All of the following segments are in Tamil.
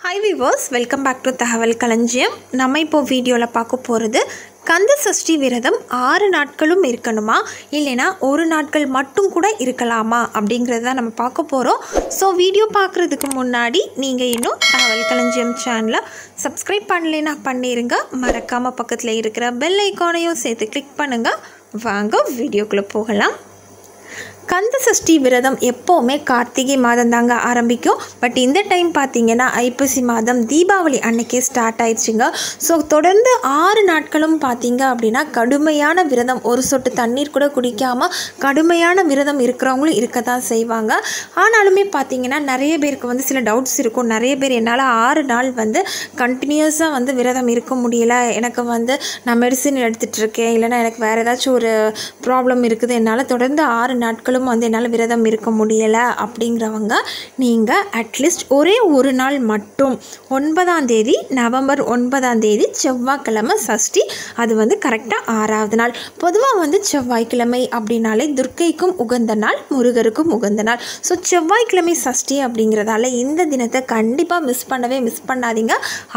Hi viewers welcome back to Thagaval Kalanjiyam நம்ம இப்போ வீடியோவில் பார்க்க போகிறது கந்த சஷ்டி விரதம் ஆறு நாட்களும் இருக்கணுமா? இல்லைனா ஒரு நாட்கள் மட்டும் கூட இருக்கலாமா? அப்படிங்கிறத தான் நம்ம பார்க்க போகிறோம் ஸோ வீடியோ பார்க்குறதுக்கு முன்னாடி நீங்கள் இன்னும் தகவல் களஞ்சியம் சேனலை சப்ஸ்கிரைப் பண்ணலைன்னா பண்ணிடுங்க மறக்காமல் பக்கத்தில் இருக்கிற பெல் ஐக்கானையும் சேர்த்து கிளிக் பண்ணுங்கள் வாங்க வீடியோக்குள்ளே போகலாம். கந்த சஷ்டி விரதம் எப்போவுமே கார்த்திகை மாதம் தாங்க ஆரம்பிக்கும். பட் இந்த டைம் பார்த்தீங்கன்னா ஐப்பசி மாதம் தீபாவளி அன்னைக்கே ஸ்டார்ட் ஆயிடுச்சுங்க. ஸோ தொடர்ந்து ஆறு நாட்களும் பார்த்தீங்க அப்படின்னா கடுமையான விரதம் ஒரு சொட்டு தண்ணீர் கூட குடிக்காமல் கடுமையான விரதம் இருக்கிறவங்களும் இருக்க தான் செய்வாங்க. ஆனாலுமே பார்த்தீங்கன்னா நிறைய பேருக்கு வந்து சில டவுட்ஸ் இருக்கும். நிறைய பேர் என்னால் ஆறு நாள் வந்து கண்டினியூஸாக வந்து விரதம் இருக்க முடியல. எனக்கு வந்து நான் மெடிசின் எடுத்துகிட்டு இருக்கேன். இல்லைன்னா எனக்கு வேறு ஏதாச்சும் ஒரு ப்ராப்ளம் இருக்குது. என்னால் தொடர்ந்து ஆறு நாட்களும் வந்து என்னால் விரதம் இருக்க முடியலை அப்படிங்கிறவங்க நீங்கள் அட்லீஸ்ட் ஒரே ஒரு நாள் மட்டும் ஒன்பதாம் தேதி நவம்பர் ஒன்பதாம் தேதி செவ்வாய்க்கிழமை சஷ்டி அது வந்து கரெக்டாக ஆறாவது நாள். பொதுவாக வந்து செவ்வாய்க்கிழமை அப்படின்னாலே துர்க்கைக்கும் உகந்த நாள் முருகருக்கும் உகந்த நாள். ஸோ செவ்வாய்க்கிழமை சஷ்டி அப்படிங்கிறதால இந்த தினத்தை கண்டிப்பாக மிஸ் பண்ணவே மிஸ் பண்ணாதீங்க.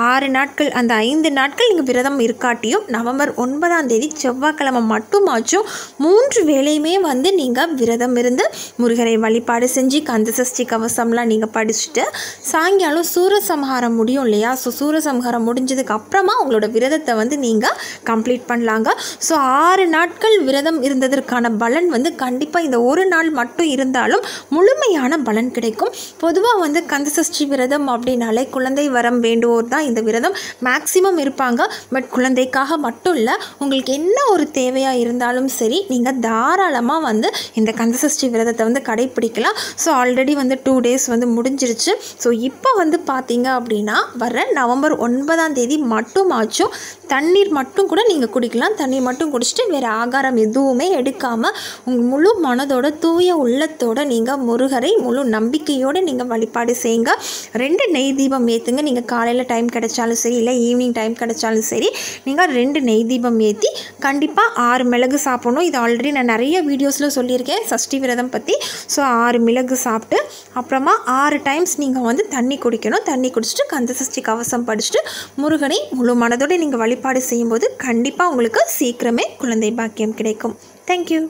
ஆறு நாட்கள் அந்த ஐந்து நாட்கள் நீங்கள் விரதம் இருக்காட்டியும் நவம்பர் ஒன்பதாம் தேதி செவ்வாய்க்கிழமை மட்டுமாச்சும் மூன்று வேளையுமே வந்து நீங்கள் விரதம் இருந்து முருகனை வழிபாடு செஞ்சு கந்த சஷ்டி கவசம்லாம் நீங்கள் படிச்சுட்டு சாயங்காலம் சூரசம்ஹாரம் முடியும் இல்லையா? ஸோ சூரசம்ஹாரம் முடிஞ்சதுக்கு அப்புறமா உங்களோட விரதத்தை வந்து நீங்கள் கம்ப்ளீட் பண்ணலாங்க. ஸோ ஆறு நாட்கள் விரதம் இருந்ததற்கான பலன் வந்து கண்டிப்பாக இந்த ஒரு நாள் மட்டும் இருந்தாலும் முழுமையான பலன் கிடைக்கும். பொதுவாக வந்து கந்த சஷ்டி விரதம் அப்படின்னாலே குழந்தை வரம் வேண்டுவோர் தான் இந்த விரதம் மேக்ஸிமம் இருப்பாங்க. பட் குழந்தைக்காக மட்டும் இல்லை உங்களுக்கு என்ன ஒரு தேவையாக இருந்தாலும் சரி நீங்கள் தாராளமாக வந்து இந்த கந்த கந்தசஷ்டி விரதத்தை வந்து கடைப்பிடிக்கலாம். ஸோ ஆல்ரெடி வந்து டூ டேஸ் வந்து முடிஞ்சிருச்சு. ஸோ இப்போ வந்து பார்த்தீங்க அப்படின்னா வர நவம்பர் ஒன்பதாம் தேதி மட்டுமாச்சும் தண்ணீர் மட்டும் கூட நீங்கள் குடிக்கலாம். தண்ணீர் மட்டும் குடிச்சிட்டு வேறு ஆகாரம் எதுவுமே எடுக்காமல் உங்கள் முழு மனதோட தூய உள்ளத்தோட நீங்கள் முருகரை முழு நம்பிக்கையோடு நீங்கள் வழிபாடு செய்யுங்க. ரெண்டு நெய் தீபம் ஏற்றுங்க நீங்கள் காலையில் டைம் கிடைச்சாலும் சரி இல்லை ஈவினிங் டைம் கிடைச்சாலும் சரி நீங்கள் ரெண்டு நெய் தீபம் ஏற்றி கண்டிப்பாக ஆறு மிளகு சாப்பிடணும். இது ஆல்ரெடி நான் நிறைய வீடியோஸில் சொல்லியிருக்கேன். சஷ்டி விரதம் பற்றி ஸோ ஆறு மிளகு சாப்பிட்டு அப்புறமா ஆறு டைம்ஸ் நீங்கள் வந்து தண்ணி குடிக்கணும். தண்ணி குடிச்சிட்டு கந்த சஷ்டி கவசம் படிச்சுட்டு முருகனை முழு மனதோடு நீங்கள் வழிபாடு செய்யும்போது கண்டிப்பாக உங்களுக்கு சீக்கிரமே குழந்தை பாக்கியம் கிடைக்கும். தேங்க்யூ